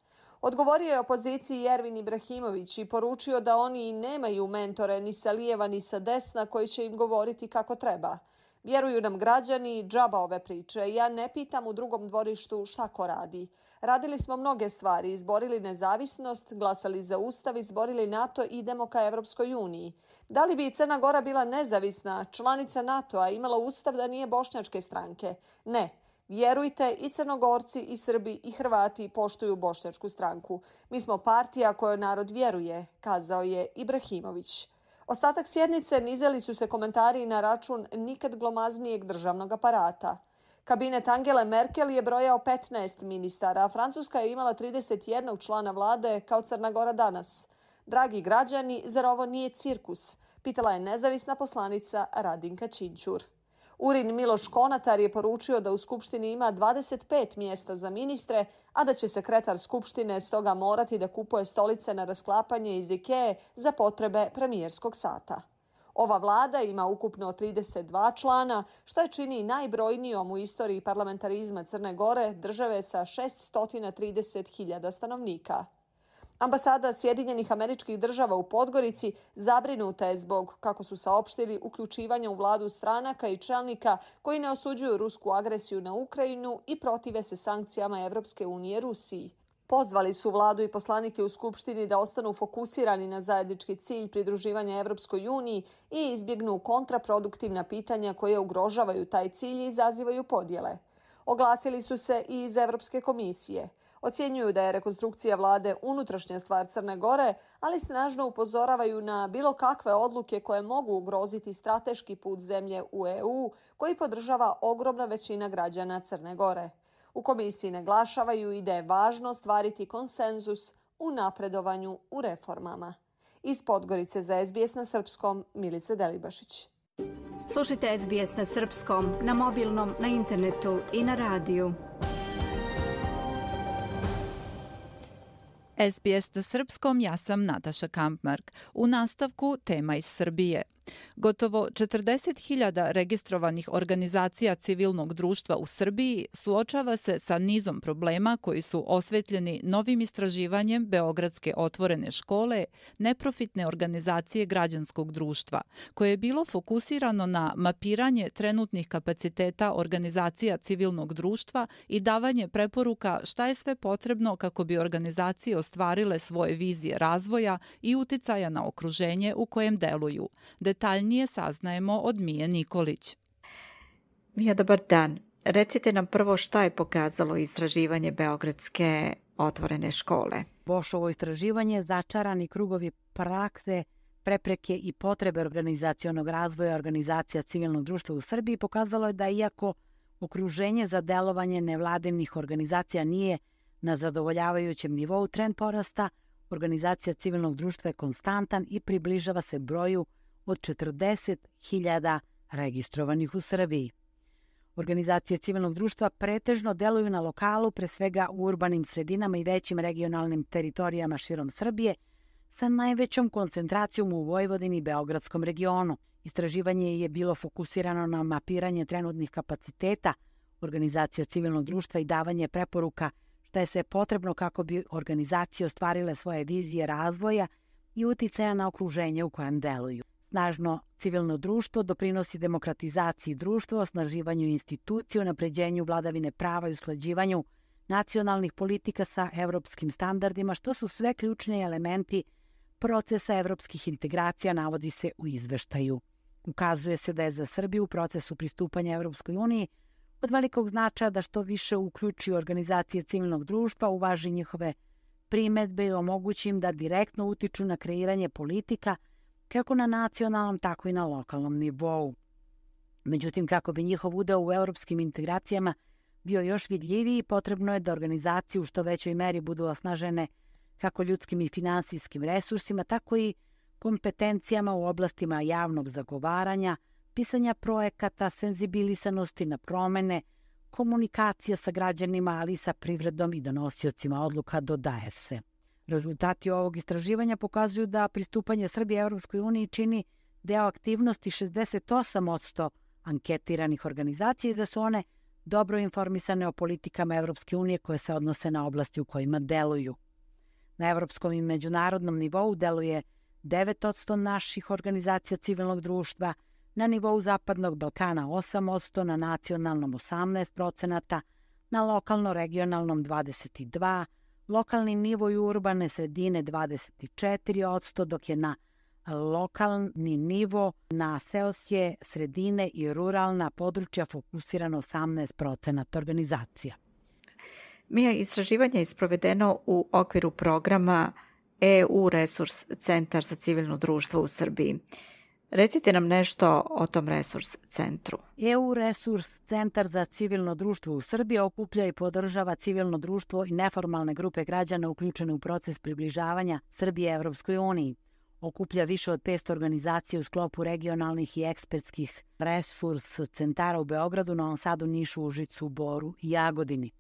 Odgovorio je opoziciji Jervin Ibrahimović i poručio da oni nemaju mentore ni sa lijeva ni sa desna koji će im govoriti kako treba. Vjeruju nam građani, džaba ove priče. Ja ne pitam u drugom dvorištu šta ko radi. Radili smo mnoge stvari, izborili nezavisnost, glasali za ustav, izborili NATO i idemo ka Evropskoj uniji. Da li bi Crna Gora bila nezavisna, članica NATO-a, imala ustav da nije bošnjačke stranke? Ne. Vjerujte, i Crnogorci, i Srbi, i Hrvati poštuju bošnjačku stranku. Mi smo partija kojoj narod vjeruje, kazao je Ibrahimović. Ostatak sjednice nizeli su se komentari na račun nikad glomaznijeg državnog aparata. Kabinet Angele Merkel je brojao 15 ministara, a Francuska je imala 31 člana vlade kao Crna Gora danas. Dragi građani, zar ovo nije cirkus? Pitala je nezavisna poslanica Radinka Činčur. Urin Miloš Konatar je poručio da u Skupštini ima 25 mjesta za ministre, a da će sekretar Skupštine stoga morati da kupuje stolice na rasklapanje iz Ikeje za potrebe premijerskog sata. Ova vlada ima ukupno 32 člana, što je čini najbrojnijom u istoriji parlamentarizma Crne Gore, države sa 630.000 stanovnika. Ambasada Sjedinjenih američkih država u Podgorici zabrinuta je zbog, kako su saopštili, uključivanja u vladu stranaka i čelnika koji ne osuđuju rusku agresiju na Ukrajinu i protive se sankcijama Evropske unije Rusiji. Pozvali su vladu i poslanike u Skupštini da ostanu fokusirani na zajednički cilj pridruživanja Evropskoj uniji i izbjegnu kontraproduktivna pitanja koje ugrožavaju taj cilj i izazivaju podjele. Oglasili su se i iz Evropske komisije – Ocjenjuju da je rekonstrukcija vlade unutrašnja stvar Crne Gore, ali snažno upozoravaju na bilo kakve odluke koje mogu ugroziti strateški put zemlje u EU, koji podržava ogromna većina građana Crne Gore. U komisiji naglašavaju i da je važno stvariti konsenzus u napredovanju u reformama. Iz Podgorice za SBS na Srpskom, Milica Delibašić. Slušajte SBS na Srpskom, na mobilnom, na internetu i na radiju. SBS na srpskom, ja sam Nataša Kampmark. U nastavku tema iz Srbije. Gotovo 40.000 registrovanih organizacija civilnog društva u Srbiji suočava se sa nizom problema koji su osvetljeni novim istraživanjem Beogradske otvorene škole, neprofitne organizacije građanskog društva, koje je bilo fokusirano na mapiranje trenutnih kapaciteta organizacija civilnog društva i davanje preporuka šta je sve potrebno kako bi organizacije ostvarile svoje vizije razvoja i uticaja na okruženje u kojem deluju. Detaljnije saznajemo od Mije Nikolić. Mija, dobar dan. Recite nam prvo šta je pokazalo istraživanje Beogradske otvorene škole. Bošovo istraživanje začarani krugovi prakse, prepreke i potrebe organizacijonog razvoja organizacija civilnog društva u Srbiji pokazalo je da iako okruženje za delovanje nevladinih organizacija nije na zadovoljavajućem nivou, trend porasta organizacija civilnog društva je konstantan i približava se broju od 40.000 registrovanih u Srbiji. Organizacije civilnog društva pretežno deluju na lokalu, pre svega u urbanim sredinama i većim regionalnim teritorijama širom Srbije, sa najvećom koncentracijom u Vojvodini i Beogradskom regionu. Istraživanje je bilo fokusirano na mapiranje trenutnih kapaciteta organizacija civilnog društva i davanje preporuka šta je sve potrebno kako bi organizacije ostvarile svoje vizije razvoja i uticaja na okruženje u kojem deluju. Snažno civilno društvo doprinosi demokratizaciji društva, osnaživanju institucije, napređenju vladavine prava i usklađivanju nacionalnih politika sa evropskim standardima, što su sve ključni elementi procesa evropskih integracija, navodi se u izveštaju. Ukazuje se da je za Srbiju u procesu pristupanja Evropskoj uniji od velikog značaja da što više uključi organizacije civilnog društva, uvaži njihove primetbe i omogući im da direktno utiču na kreiranje politika kako na nacionalnom, tako i na lokalnom nivou. Međutim, kako bi njihov udeo u europskim integracijama bio još vidljiviji, potrebno je da organizacije u što većoj meri budu osnažene kako ljudskim i finansijskim resursima, tako i kompetencijama u oblastima javnog zagovaranja, pisanja projekata, senzibilisanosti na promene, komunikacija sa građanima, ali i sa privredom i donosiocima odluka dodaje se. Rezultati ovog istraživanja pokazuju da pristupanje Srbije Europskoj uniji čini deo aktivnosti 68% anketiranih organizacija i da su one dobro informisane o politikama Evropske unije koje se odnose na oblasti u kojima deluju. Na evropskom i međunarodnom nivou deluje 9% naših organizacija civilnog društva, na nivou Zapadnog Balkana 8%, na nacionalnom 18%, na lokalno-regionalnom 22%, lokalni nivo i urbane sredine 24%, dok je na lokalni nivo na seoske sredine i ruralna područja fokusirano 18% organizacija. Mija, istraživanje je sprovedeno u okviru programa EU Resurs Centar za civilno društvo u Srbiji. Recite nam nešto o tom resurs centru. EU Resurs Centar za civilno društvo u Srbiji okuplja i podržava civilno društvo i neformalne grupe građana uključene u proces približavanja Srbije Evropskoj uniji. Okuplja više od 500 organizacija u sklopu regionalnih i ekspertskih resurs centara u Beogradu, Novom Sadu, Nišu, Užicu, Boru i Jagodini.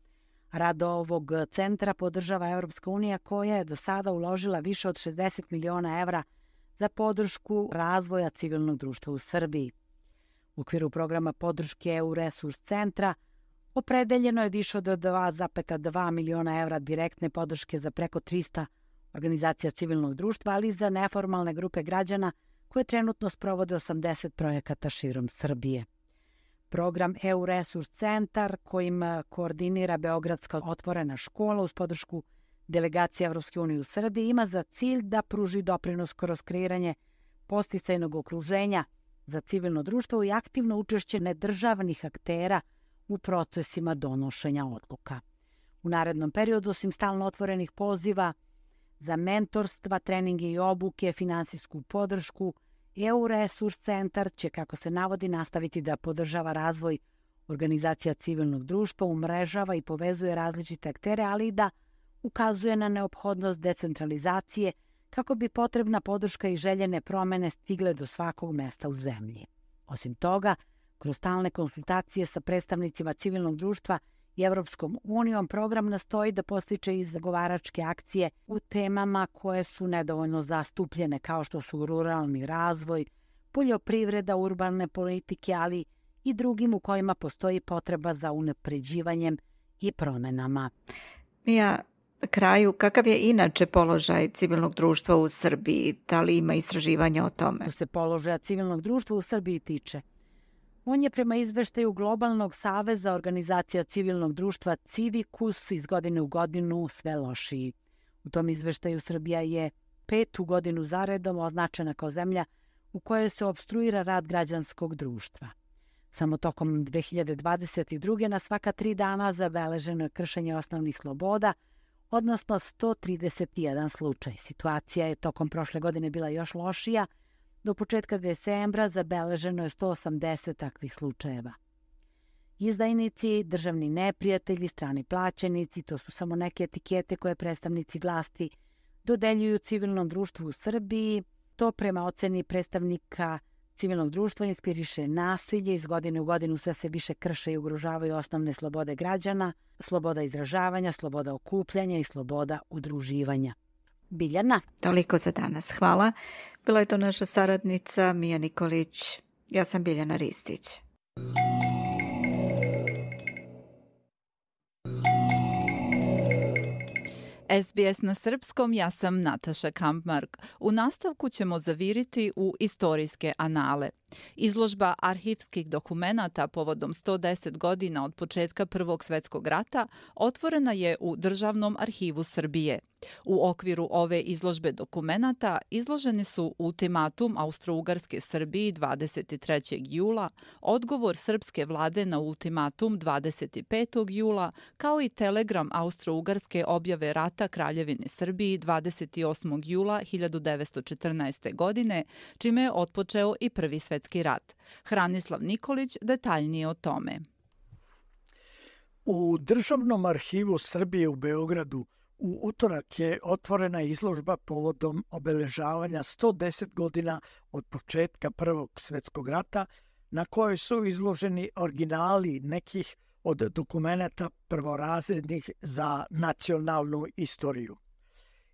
Rad ovog centra podržava Evropska unija koja je do sada uložila više od 60 miliona evra za podršku razvoja civilnog društva u Srbiji. U okviru programa podrške EU Resurs Centra opredeljeno je više od 2,2 miliona evra direktne podrške za preko 300 organizacija civilnog društva, ali i za neformalne grupe građana koje trenutno sprovode 80 projekata širom Srbije. Program EU Resurs Centar kojim koordinira Beogradska otvorena škola uz podršku Delegacija Evropske unije u Srbiji ima za cilj da pruži doprinos kroz kreiranje posticajnog okruženja za civilno društvo i aktivno učešće nedržavnih aktera u procesima donošenja odluka. U narednom periodu, osim stalno otvorenih poziva za mentorstva, treninge i obuke, finansijsku podršku, EU Resurs Centar će, kako se navodi, nastaviti da podržava razvoj organizacija civilnog društva, umrežava i povezuje različite aktere, ali i da ukazuje na neophodnost decentralizacije kako bi potrebna podrška i željene promene stigle do svakog mesta u zemlji. Osim toga, kroz stalne konsultacije sa predstavnicima civilnog društva i Evropskom unijom program nastoji da postiče i zagovaračke akcije u temama koje su nedovoljno zastupljene kao što su ruralni razvoj, poljoprivreda, urbane politike, ali i drugim u kojima postoji potreba za unapređivanjem i promenama. Mija, kraju, kakav je inače položaj civilnog društva u Srbiji? Da li ima istraživanja o tome? Što se položaja civilnog društva u Srbiji tiče, On je prema izveštaju Globalnog saveza organizacija civilnog društva Civikus iz godine u godinu sve lošiji. U tom izveštaju Srbija je petu godinu zaredom označena kao zemlja u kojoj se obstruira rad građanskog društva. Samo tokom 2022. na svaka tri dana zabeleženo je kršenje osnovnih sloboda, odnosno 131 slučaj. Situacija je tokom prošle godine bila još lošija, Do početka decembra zabeleženo je 180 takvih slučajeva. Izdajnici, državni neprijatelji, strani plaćenici, to su samo neke etikete koje predstavnici vlasti dodeljuju civilnom društvu u Srbiji. To prema oceni predstavnika civilnog društva inspiriše nasilje, iz godine u godinu sve se više krše i ugrožavaju osnovne slobode građana, sloboda izražavanja, sloboda okupljanja i sloboda udruživanja. Biljana. Toliko za danas. Hvala. Bila je to naša saradnica Mija Nikolić. Ja sam Biljana Ristić. SBS na srpskom, ja sam Nataša Kampmark. U nastavku ćemo zaviriti u istorijske anale. Izložba arhivskih dokumenata povodom 110 godina od početka Prvog svetskog rata otvorena je u Državnom arhivu Srbije. U okviru ove izložbe dokumenata izloženi su ultimatum Austro-Ugarske Srbiji 23. jula, odgovor srpske vlade na ultimatum 25. jula, kao i telegram Austro-Ugarske objave rata Kraljevine Srbiji 28. jula 1914. godine, čime je otpočeo i Prvi svetski svetski rat. Hranislav Nikolić detaljnije o tome. U Državnom arhivu Srbije u Beogradu U utorak je otvorena izložba povodom obeležavanja 110 godina od početka Prvog svetskog rata, na kojoj su izloženi originali nekih od dokumenta prvorazrednih za nacionalnu istoriju.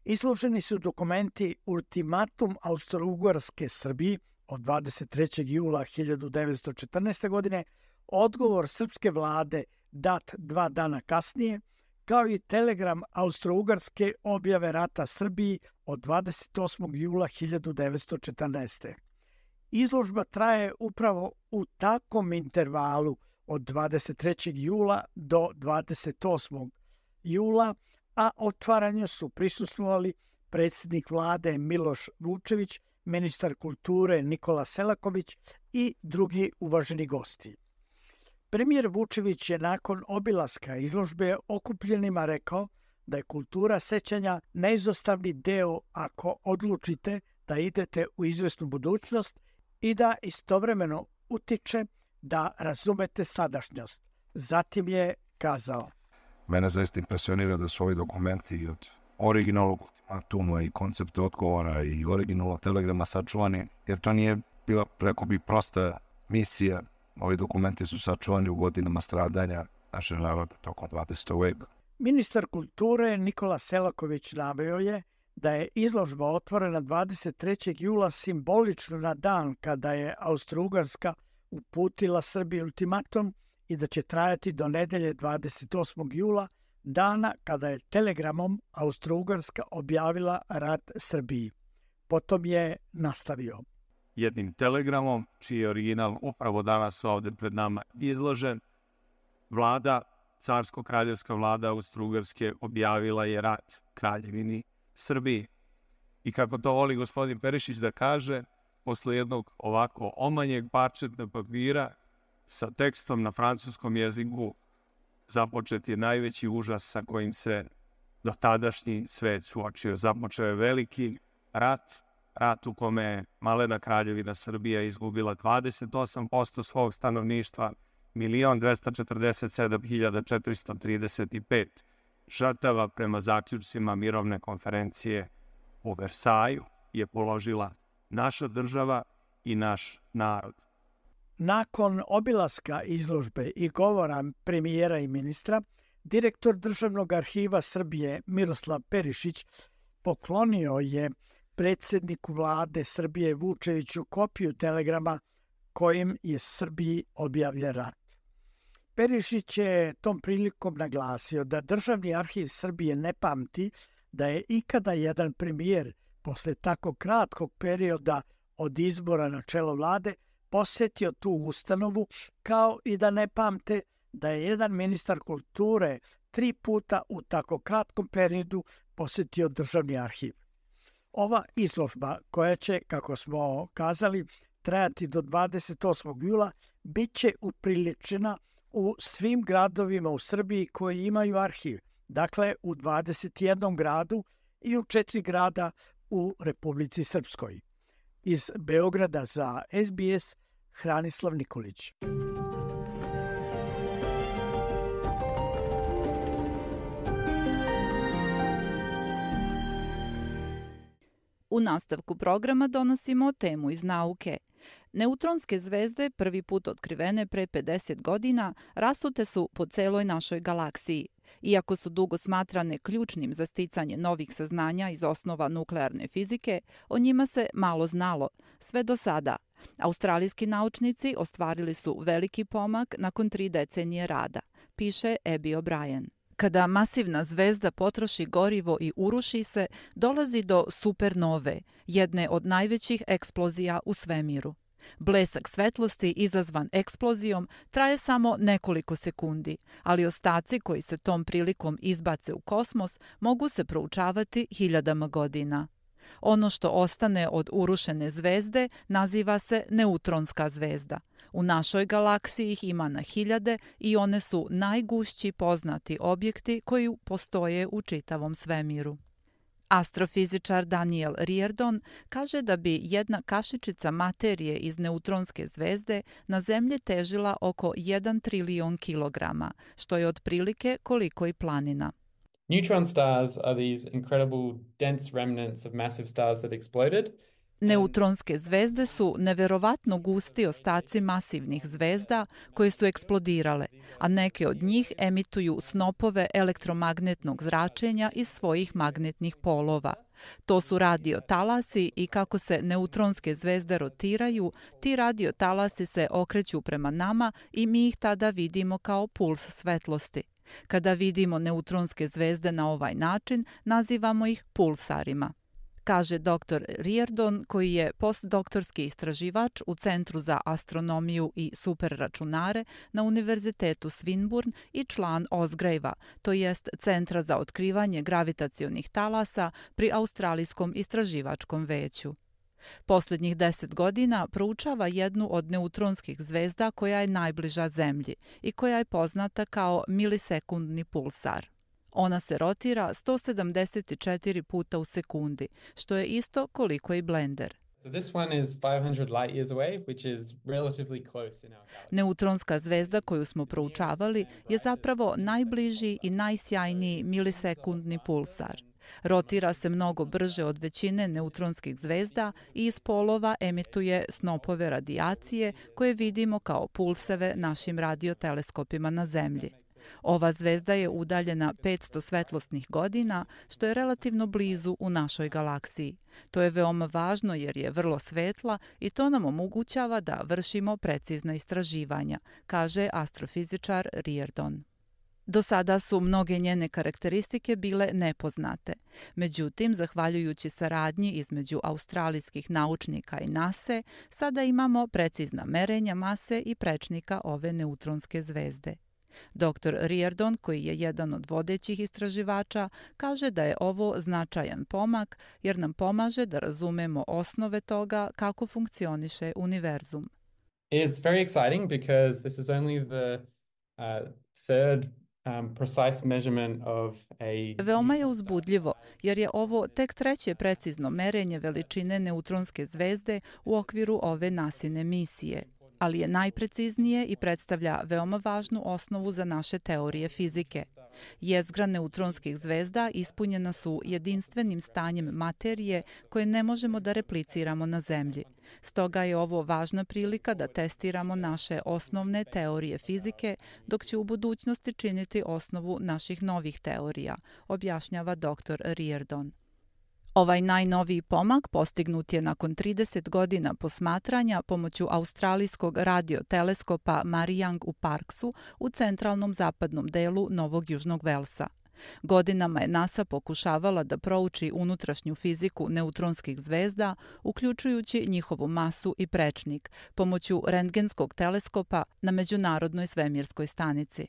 Izloženi su dokumenti Ultimatum Austro-Ugarske Srbiji od 23. jula 1914. godine, odgovor srpske vlade dat dva dana kasnije – kao i telegram Austro-Ugarske objave rata Srbiji od 28. jula 1914. Izložba traje upravo u takvom intervalu od 23. jula do 28. jula, a otvaranju su prisustvovali predsjednik vlade Miloš Vučević, ministar kulture Nikola Selaković i drugi uvaženi gosti. Premijer Vučević je nakon obilaska izložbe okupljenima rekao da je kultura sećanja neizostavni deo ako odlučite da idete u izvesnu budućnost i da istovremeno utiče da razumete sadašnjost. Zatim je kazao. Mene zaista impresionira da su ovi dokumenti od originalnog ultimatuma i koncept odgovora i originalnog telegrama sačuvani, jer to nije bila, preko bi, prosta misija Ovi dokumenti su sačuvani u godinama stradanja naše naroda tokom 20. veka. Ministar kulture Nikola Selaković naveo je da je izložba otvorena 23. jula simbolično na dan kada je Austro-Ugarska uputila Srbiji ultimatum i da će trajati do nedelje 28. jula, dana kada je telegramom Austro-Ugarska objavila rat Srbiji. Potom je nastavio jednim telegramom, čiji je original upravo danas ovdje pred nama izložen. Vlada, carsko-kraljevska vlada Austro-Ugarske objavila je rat kraljevini Srbiji. I kako to voli gospodin Perišić da kaže, posle jednog ovako omanjeg parčetna papira sa tekstom na francuskom jeziku započet je najveći užas sa kojim se do tadašnji svet suočio. Započeo je veliki rat rat u kome je malena kraljevina Srbija izgubila 28% svog stanovništva, 1.247.435 žrtava prema zaključcima mirovne konferencije u Versaju je položila naša država i naš narod. Nakon obilaska izložbe i govora premijera i ministra, direktor Državnog arhiva Srbije Miroslav Perišić poklonio je predsjedniku vlade Srbije Vučeviću kopiju telegrama kojim je Srbiji objavljen rat. Perišić je tom prilikom naglasio da Državni arhiv Srbije ne pamti da je ikada jedan premijer posle tako kratkog perioda od izbora na čelo vlade posjetio tu ustanovu, kao i da ne pamte da je jedan ministar kulture tri puta u tako kratkom periodu posjetio državni arhiv. Ova izložba, koja će, kako smo kazali, trajati do 28. jula, bit će upriličena u svim gradovima u Srbiji koji imaju arhiv, dakle u 21. gradu i u četiri grada u Republici Srpskoj. Iz Beograda za SBS Hranislav Nikolić. U nastavku programa donosimo temu iz nauke. Neutronske zvezde, prvi put otkrivene pre 50 godina, rasute su po celoj našoj galaksiji. Iako su dugo smatrane ključnim za sticanje novih saznanja iz osnova nuklearne fizike, o njima se malo znalo, sve do sada. Australijski naučnici ostvarili su veliki pomak nakon tri decenije rada, piše Abby O'Brien. Kada masivna zvezda potroši gorivo i uruši se, dolazi do supernove, jedne od najvećih eksplozija u svemiru. Blesak svetlosti izazvan eksplozijom traje samo nekoliko sekundi, ali ostaci koji se tom prilikom izbace u kosmos mogu se proučavati hiljadama godina. Ono što ostane od urušene zvezde naziva se neutronska zvezda. U našoj galaksiji ih ima na hiljade i one su najgušći poznati objekti koji postoje u čitavom svemiru. Astrofizičar Daniel Riordan kaže da bi jedna kašičica materije iz neutronske zvezde na Zemlji težila oko 1 trilion kilograma, što je otprilike koliko i planina. Neutron stars are these incredible dense remnants of massive stars that exploded – Neutronske zvezde su neverovatno gusti ostaci masivnih zvezda koje su eksplodirale, a neke od njih emituju snopove elektromagnetnog zračenja iz svojih magnetnih polova. To su radiotalasi i kako se neutronske zvezde rotiraju, ti radiotalasi se okreću prema nama i mi ih tada vidimo kao puls svetlosti. Kada vidimo neutronske zvezde na ovaj način, nazivamo ih pulsarima kaže dr. Rierdon, koji je postdoktorski istraživač u Centru za astronomiju i superračunare na Univerzitetu Swinburne i član Osgrave-a, to jest Centra za otkrivanje gravitacionih talasa pri Australijskom istraživačkom veću. Posljednjih deset godina proučava jednu od neutronskih zvezda koja je najbliža Zemlji i koja je poznata kao milisekundni pulsar. Ona se rotira 174 puta u sekundi, što je isto koliko i blender. Neutronska zvezda koju smo proučavali je zapravo najbliži i najsjajniji milisekundni pulsar. Rotira se mnogo brže od većine neutronskih zvezda i iz polova emituje snopove radijacije koje vidimo kao pulseve našim radioteleskopima na Zemlji. Ova zvezda je udaljena 500 svetlosnih godina, što je relativno blizu u našoj galaksiji. To je veoma važno jer je vrlo svetla i to nam omogućava da vršimo precizna istraživanja, kaže astrofizičar Rierdon. Do sada su mnoge njene karakteristike bile nepoznate. Međutim, zahvaljujući saradnji između australijskih naučnika i NASA, sada imamo precizna merenja mase i prečnika ove neutronske zvezde. Dr. Rierdon, koji je jedan od vodećih istraživača, kaže da je ovo značajan pomak jer nam pomaže da razumemo osnove toga kako funkcioniše univerzum. It's very exciting because this is only the uh, third Um, precise measurement of a... Veoma je uzbudljivo, jer je ovo tek treće precizno merenje veličine neutronske zvezde u okviru ove nasine misije ali je najpreciznije i predstavlja veoma važnu osnovu za naše teorije fizike. Jezgra neutronskih zvezda ispunjena su jedinstvenim stanjem materije koje ne možemo da repliciramo na Zemlji. Stoga je ovo važna prilika da testiramo naše osnovne teorije fizike, dok će u budućnosti činiti osnovu naših novih teorija, objašnjava dr. Rierdon. Ovaj najnoviji pomak postignut je nakon 30 godina posmatranja pomoću australijskog radioteleskopa Mariang u Parksu u centralnom zapadnom delu Novog Južnog Velsa. Godinama je NASA pokušavala da prouči unutrašnju fiziku neutronskih zvezda, uključujući njihovu masu i prečnik, pomoću rentgenskog teleskopa na Međunarodnoj svemirskoj stanici.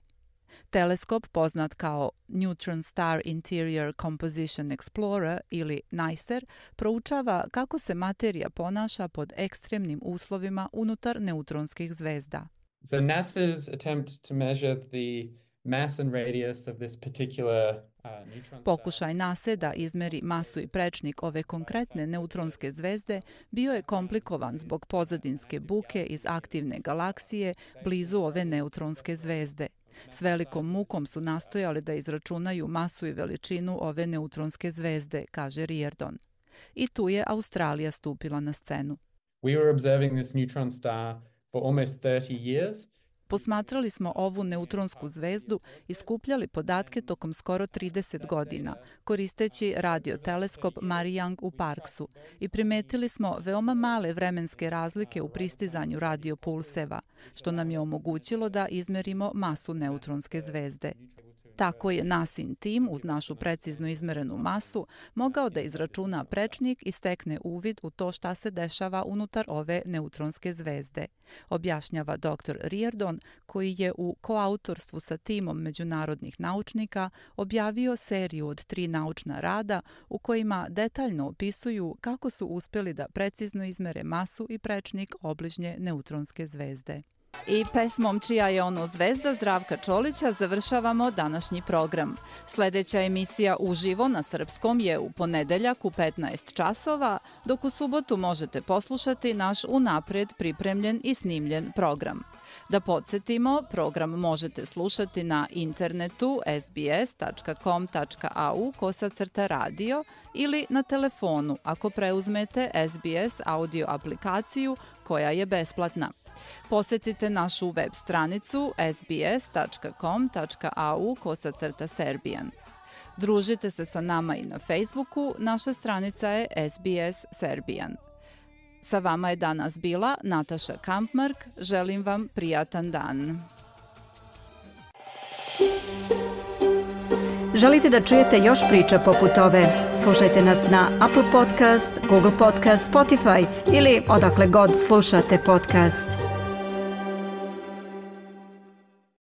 Teleskop poznat kao Neutron Star Interior Composition Explorer ili NICER proučava kako se materija ponaša pod ekstremnim uslovima unutar neutronskih zvezda. So NASA's attempt to measure the mass and radius of this particular uh, Pokušaj NASA da izmeri masu i prečnik ove konkretne neutronske zvezde bio je komplikovan zbog pozadinske buke iz aktivne galaksije blizu ove neutronske zvezde. S velikom mukom su nastojali da izračunaju masu i veličinu ove neutronske zvezde, kaže Riordan. I tu je Australija stupila na scenu. We were observing this neutron star for almost 30 years Posmatrali smo ovu neutronsku zvezdu i skupljali podatke tokom skoro 30 godina, koristeći radioteleskop Marijang u Parksu i primetili smo veoma male vremenske razlike u pristizanju radiopulseva, što nam je omogućilo da izmerimo masu neutronske zvezde. Tako je Nasin tim uz našu precizno izmerenu masu mogao da izračuna prečnik i stekne uvid u to šta se dešava unutar ove neutronske zvezde. Objašnjava dr. Rierdon koji je u koautorstvu sa timom međunarodnih naučnika objavio seriju od tri naučna rada u kojima detaljno opisuju kako su uspjeli da precizno izmere masu i prečnik obližnje neutronske zvezde. I pesmom čija je ono zvezda Zdravka Čolića završavamo današnji program. Sljedeća emisija uživo na srpskom je u ponedeljak u 15 časova, dok u subotu možete poslušati naš unaprijed pripremljen i snimljen program. Da podsjetimo, program možete slušati na internetu sbs.com.au kosacrta radio ili na telefonu ako preuzmete SBS audio aplikaciju koja je besplatna. Posjetite našu web stranicu sbs.com.au kosacrta serbijan. Družite se sa nama i na Facebooku, naša stranica je SBS Serbijan. Sa vama je danas bila Nataša Kampmark. Želim vam prijatan dan. Želite da čujete još priča poput ove? Slušajte nas na Apple Podcast, Google Podcast, Spotify ili odakle god slušate podcast.